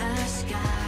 the sky.